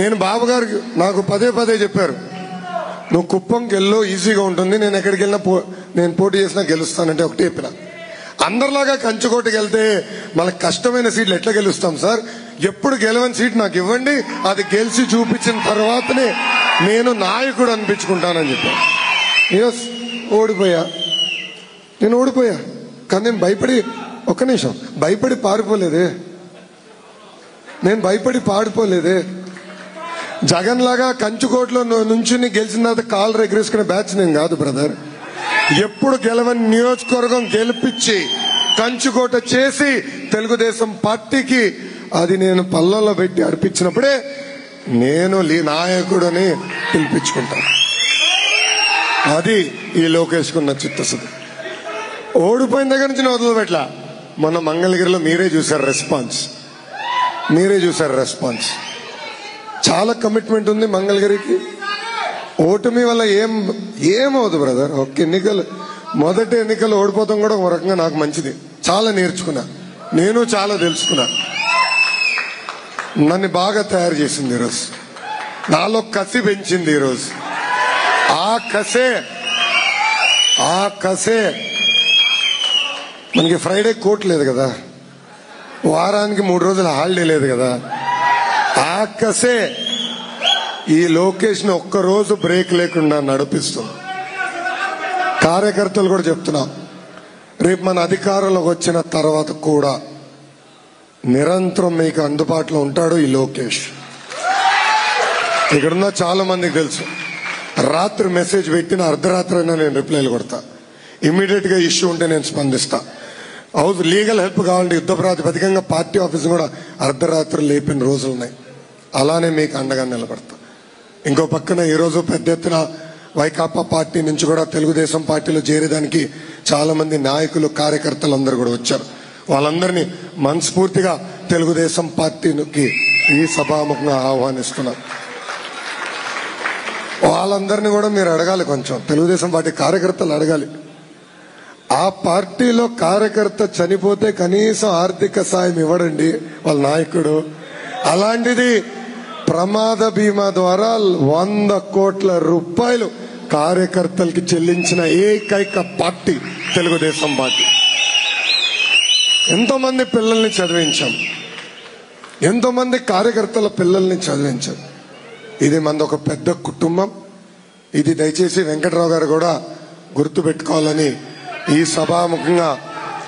నేను బాబు నాకు పదే పదే చెప్పారు. నువ్వు కుప్పంకి గెల్లో ఈజీగా ఉంటుంది. నేను ఎక్కడికి వెళ్ళినా పో నేను పోటీ చేసినా గెలుస్తానంటే ఒకటి చెప్పిన. అందరిలాగా కంచుకోటకి వెళ్తే మనకు కష్టమైన సీట్లు ఎట్లా గెలుస్తాం సార్? ఎప్పుడు గెలవని సీట్ నాకు ఇవ్వండి. అది గెలిచి చూపించిన తర్వాతనే నేను నాయకుడు అనిపించుకుంటానని చెప్పాను. ఎస్ ఓడిపోయా. నేను ఓడిపోయా. కానీ నేను భయపడి ఒక్క నిమిషం. భయపడి పారిపోలేదే. నేను భయపడి పాడిపోలేదే జగన్ లాగా కంచుకోట్లో నుంచి గెలిచిన తర్వాత కాలు రెగరేసుకునే బ్యాచ్ నేను కాదు బ్రదర్ ఎప్పుడు గెలవని నియోజకవర్గం గెలిపించి కంచుకోట చేసి తెలుగుదేశం పార్టీకి అది నేను పల్లెల్లో పెట్టి అర్పించినప్పుడే నేను లీ నాయకుడని పిలిపించుకుంటాను. అది ఈ లోకేష్కున్న చిత్తశుద్ధి. ఓడిపోయిన దగ్గర నుంచి నేను వదిలిపెట్ల మొన్న మంగళగిరిలో మీరే చూశారు రెస్పాన్స్ మీరే చూశారు రెస్పాన్స్ చాలా కమిట్మెంట్ ఉంది మంగళగిరికి. ఓటమి వల్ల ఏం ఏమవుదు బ్రదర్ ఒక ఎన్నికలు మొదటి ఎన్నికలు ఓడిపోతాం కూడా ఒక రకంగా నాకు మంచిది. చాలా నేర్చుకున్నా. నేను చాలా తెలుసుకున్నా. నన్ను బాగా తయారు చేసింది ఈరోజు నాలో కసి పెంచింది ఈరోజు ఆ కసే ఆ కసే. మనకి ఫ్రైడే కోర్టు లేదు కదా. వారానికి మూడు రోజుల హాలిడే లేదు కదా. ఆకసే. ఈ లోకేష్ ఒక్క ఒక్కరోజు బ్రేక్ లేకుండా నడిపిస్తుంది కార్యకర్తలు కూడా చెప్తున్నాం. రేపు మన అధికారంలోకి వచ్చిన తర్వాత కూడా నిరంతరం మీకు అందుబాటులో ఉంటాడు ఈ లోకేష్. ఇక్కడున్న చాలా మందికి తెలుసు. రాత్రి మెసేజ్ పెట్టిన అర్ధరాత్రి అయినా నేను రిప్లైలు కొడతా. ఇమ్మీడియట్గా ఇష్యూ ఉంటే నేను స్పందిస్తా. హౌస్ లీగల్ హెల్ప్ కావాలంటే యుద్ధ ప్రాతిపదికంగా పార్టీ ఆఫీస్ కూడా అర్ధరాత్రి లేపిన రోజులు ఉన్నాయి అలానే మీకు అండగా నిలబడతా. ఇంకో పక్కన ఈ రోజు పెద్ద ఎత్తున వైకాపా పార్టీ నుంచి కూడా తెలుగుదేశం పార్టీలో చేరేదానికి చాలా మంది నాయకులు కార్యకర్తలు అందరు కూడా వచ్చారు. వాళ్ళందరినీ మనస్ఫూర్తిగా తెలుగుదేశం పార్టీకి ఈ సభాముఖంగా ఆహ్వానిస్తున్నారు వాళ్ళందరినీ కూడా మీరు అడగాలి కొంచెం. తెలుగుదేశం పార్టీ కార్యకర్తలు అడగాలి. ఆ పార్టీలో కార్యకర్త చనిపోతే కనీసం ఆర్థిక సాయం ఇవ్వడండి వాళ్ళ నాయకుడు. అలాంటిది ప్రమాద బీమా ద్వారా వంద కోట్ల రూపాయలు కార్యకర్తలకి చెల్లించిన ఏకైక పార్టీ తెలుగుదేశం పార్టీ. ఎంతో మంది పిల్లల్ని చదివించాం. ఎంతో మంది కార్యకర్తల పిల్లల్ని చదివించాం. ఇది మంది ఒక పెద్ద కుటుంబం. ఇది దయచేసి వెంకట్రావు గారు కూడా గుర్తు పెట్టుకోవాలని ఈ సభాముఖంగా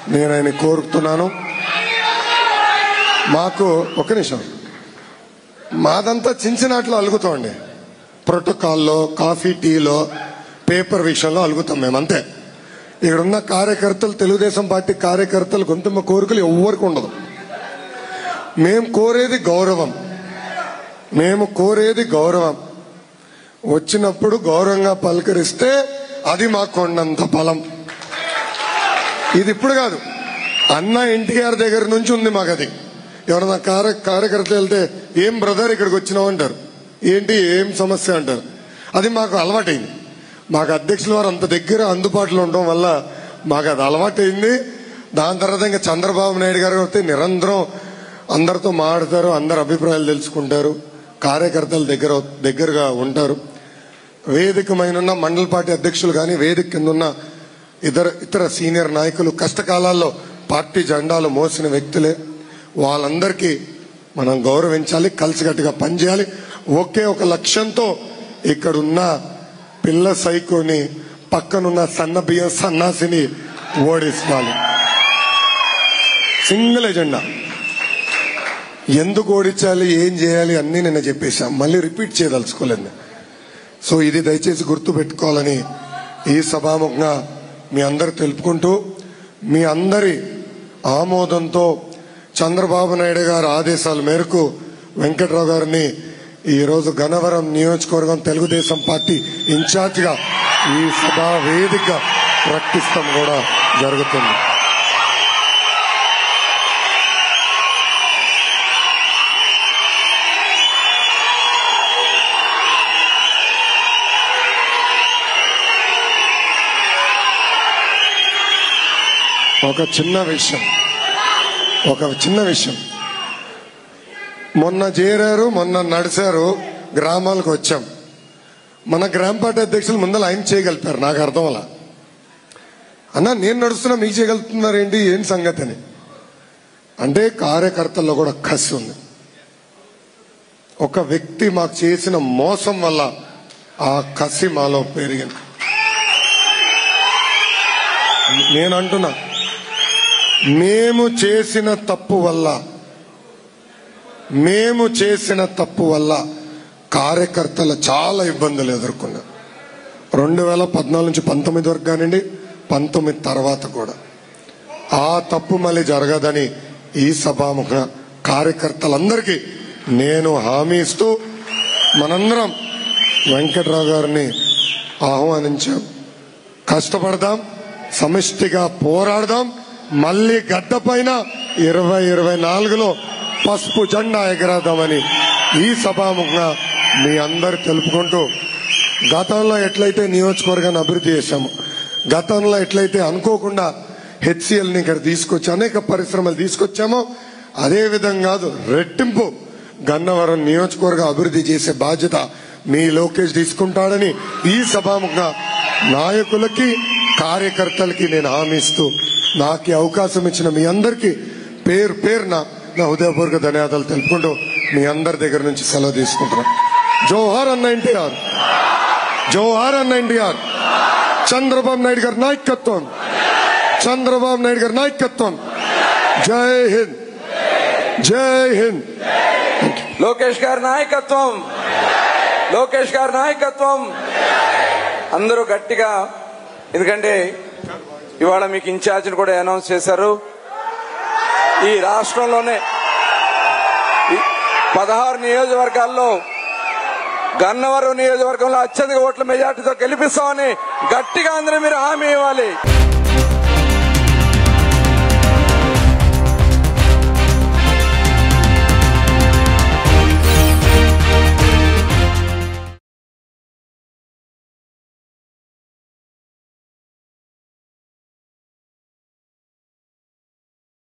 నేను ఆయన కోరుతున్నాను. మాకు ఒక నిమిషం. మాదంతా చించినాట్లో అలుగుతామండి ప్రోటోకాల్లో కాఫీ టీలో పేపర్ విషయంలో అలుగుతాం మేము అంతే. ఇక్కడ ఉన్న కార్యకర్తలు తెలుగుదేశం పార్టీ కార్యకర్తలు గొంతుమ్మ కోరికలు ఎవరికి ఉండదు. మేము కోరేది గౌరవం. మేము కోరేది గౌరవం. వచ్చినప్పుడు గౌరవంగా పలకరిస్తే అది మాకు కొండంత బలం. ఇది ఇప్పుడు కాదు. అన్న ఎన్టీఆర్ దగ్గర నుంచి ఉంది మాకు అది. ఎవరన్నా కార్య కార్యకర్తలు వెళ్తే ఏం బ్రదర్ ఇక్కడికి వచ్చినావు? అంటారు. ఏంటి? ఏం సమస్య? అంటారు. అది మాకు అలవాటైంది. మాకు అధ్యక్షుల వారు అంత దగ్గర అందుబాటులో ఉండడం వల్ల మాకు అది అలవాటైంది. దాని తర్వాత ఇంకా చంద్రబాబు నాయుడు గారు వస్తే నిరంతరం అందరితో మాట్లాడతారు అందరి అభిప్రాయాలు తెలుసుకుంటారు కార్యకర్తల దగ్గర దగ్గరగా ఉంటారు. వేదికమైన మండల పార్టీ అధ్యక్షులు కానీ వేదిక కింద ఉన్న ఇతర ఇతర సీనియర్ నాయకులు కష్టకాలాల్లో పార్టీ జెండాలు మోసిన వ్యక్తులే. వాళ్ళందరికీ మనం గౌరవించాలి కలిసికట్టుగా పనిచేయాలి. ఒకే ఒక లక్ష్యంతో ఇక్కడున్న పిల్ల సైకోని పక్కనున్న సన్న బియ్యం సన్నాసిని ఓడిస్తాను. Single agenda. ఎందుకు ఓడించాలి ఏం చేయాలి అన్ని నేను చెప్పేశాం. మళ్ళీ రిపీట్ చేయదలుచుకోలేదు సో ఇది దయచేసి గుర్తు పెట్టుకోవాలని ఈ సభాముఖంగా మీ అందరు తెలుపుకుంటూ మీ అందరి ఆమోదంతో చంద్రబాబు నాయుడు గారి ఆదేశాల మేరకు వెంకట్రావు గారిని ఈ రోజు గన్నవరం నియోజకవర్గం తెలుగుదేశం పార్టీ ఇన్ఛార్జిగా ఈ సభా వేదిక ప్రకటిస్తాం కూడా జరుగుతుంది. ఒక చిన్న విషయం. ఒక చిన్న విషయం. మొన్న చేరారు మొన్న నడిచారు గ్రామాలకు వచ్చాం. మన గ్రామ పార్టీ అధ్యక్షులు ముందర ఆయన చేయగలిపారు నాకు అర్థం అలా. అన్న నేను నడుస్తున్నా మీకు చేయగలుగుతున్నారు ఏంటి ఏం సంగతి అని అంటే కార్యకర్తల్లో కూడా కసి ఉంది. ఒక వ్యక్తి మాకు చేసిన మోసం వల్ల ఆ కసి మాలో పెరిగింది. నేను అంటున్నా మేము చేసిన తప్పు వల్ల మేము చేసిన తప్పు వల్ల కార్యకర్తలు చాలా ఇబ్బందులు ఎదుర్కొన్నారు రెండు వేల పద్నాలుగు నుంచి పంతొమ్మిది వరకు కానివ్వండి పంతొమ్మిది తర్వాత కూడా. ఆ తప్పు మళ్ళీ జరగదని ఈ సభాముఖ కార్యకర్తలందరికీ నేను హామీ ఇస్తూ మనందరం వెంకట్రావు గారిని ఆహ్వానించాం. కష్టపడదాం సమిష్టిగా పోరాడదాం మళ్ళీ గడ్డ పైన ఇరవై ఇరవై నాలుగులో పసుపు జెండా ఎగరేద్దామని ఈ సభాముఖంగా మీ అందరు తెలుపుకుంటూ గతంలో ఎట్లయితే నియోజకవర్గాన్ని అభివృద్ధి చేశాము గతంలో ఎట్లయితే అనుకోకుండా హెచ్సిఎల్ని ఇక్కడ తీసుకొచ్చి అనేక పరిశ్రమలు తీసుకొచ్చామో అదే విధంగా కాదు రెట్టింపు గన్నవరం నియోజకవర్గ అభివృద్ధి చేసే బాధ్యత మీ లోకేష్ తీసుకుంటాడని ఈ సభాముఖంగా నాయకులకి కార్యకర్తలకి నేను హామీ ఇస్తూ నాకు ఈ అవకాశం ఇచ్చిన మీ అందరికీ పేరు పేరున నా హృదయపూర్వక ధన్యవాదాలు తెలుపుకుంటూ మీ అందరి దగ్గర నుంచి సెలవు తీసుకుంటున్నా జోహార్ అన్న ఎన్టీఆర్. జోహార్ అన్న ఎన్టీఆర్. చంద్రబాబు నాయుడు గారి నాయకత్వం. చంద్రబాబు నాయుడు గారి నాయకత్వం. జై హింద్. జై హింద్. లోకేష్ గారి నాయకత్వం. లోకేష్ గారి నాయకత్వం. అందరూ గట్టిగా ఎందుకంటే ఇవాళ మీకు ఇన్ఛార్జ్ని కూడా అనౌన్స్ చేశారు. ఈ రాష్ట్రంలోనే పదహారు నియోజకవర్గాల్లో గన్నవరం నియోజకవర్గంలో అత్యధిక ఓట్ల మెజార్టీతో గెలిపిస్తామని గట్టిగా అందరూ మీరు హామీ ఇవ్వాలి.